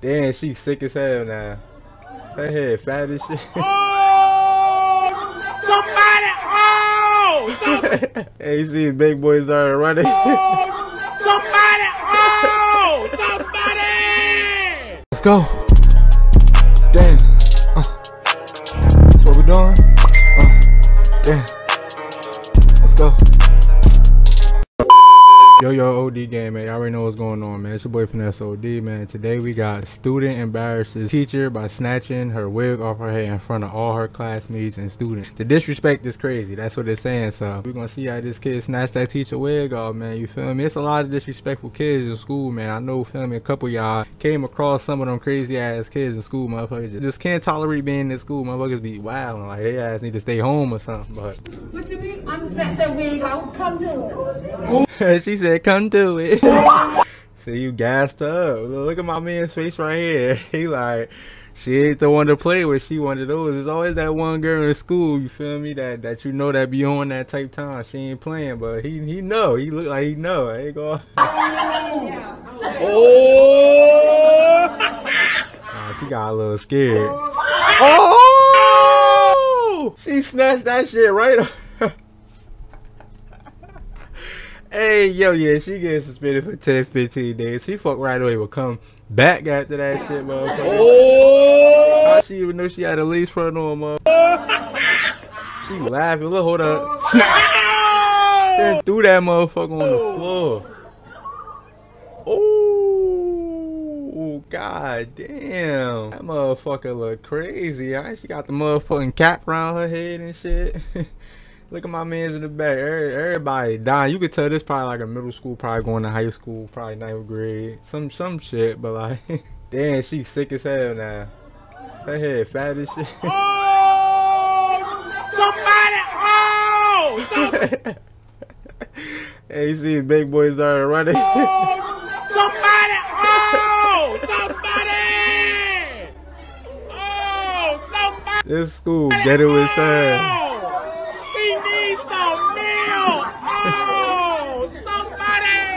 Damn, she sick as hell now. Her head fat as shit. Oh! Somebody! Oh! Somebody! hey, you see big boy started running. Somebody! Oh! Somebody! Let's go. Damn. Uh. That's what we're doing. Uh. Damn. Let's go. Yo, yo, OD game, man. Y'all already know what's going on, man. It's your boy Finesse OD, man. Today we got student embarrasses teacher by snatching her wig off her head in front of all her classmates and students. The disrespect is crazy. That's what they're saying. So we're gonna see how this kid snatched that teacher wig off, man. You feel me? It's a lot of disrespectful kids in school, man. I know, feel me? A couple y'all came across some of them crazy ass kids in school, motherfuckers. Just can't tolerate being in school. Motherfuckers be wild. Like they ass need to stay home or something. But What you mean? I'm snatch that wig off. Come do it. she said, "Come do it." See, you gassed up. Look at my man's face right here. He like, she ain't the one to play with. She one of those. There's always that one girl in school. You feel me? That that you know that be on that type time. She ain't playing, but he he know. He look like he know. I ain't going. Oh, she got a little scared. Oh! She snatched that shit right up. Hey, yo, yeah, she gets suspended for 10, 15 days. She fuck right away will come back after that shit, motherfucker. Oh! How she even know she had a lace front on, motherfucker? She laughing. Look, hold up. Then threw that motherfucker on the floor. Oh, god damn. That motherfucker look crazy. Huh? She got the motherfucking cap around her head and shit. Look at my man's in the back. Everybody dying. You could tell this probably like a middle school, probably going to high school, probably ninth grade. Some some shit, but like, damn, she sick as hell now. Her head fat as shit. Oh! Somebody! Oh! hey, you see big boy started running. Somebody! Oh! Somebody! Oh! Somebody! this school get it with her. Oh! He needs some milk! Oh! Somebody!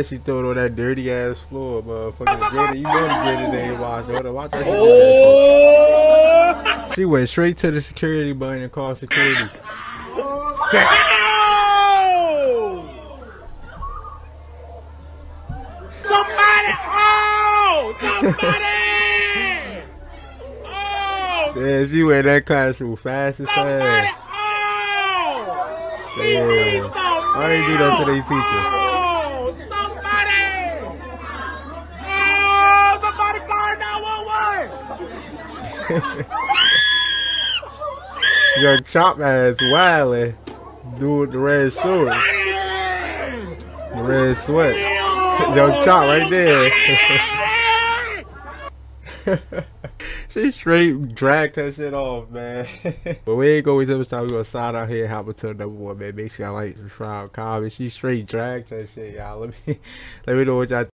Oh! She threw it on that dirty ass floor, motherfucker. Get. You know it ain't watch. Hold on, watch her. Oh! She went straight to the security button and called security. Oh! Somebody! Oh! Somebody! Oh! Yeah, she went that classroom fast as Somebody! hell. Oh! He Yeah. needs some Why they do that to their teacher? Oh! Somebody! Oh! Somebody call 911! Young chop ass wildin'. Dude the red shorts. The red sweat. Young chop right there. she straight dragged her shit off, man. but we ain't going to time. We gonna sign out here and hop into another one, man. Make sure y'all like, subscribe, comment. She straight dragged her shit, y'all. Let me let me know what y'all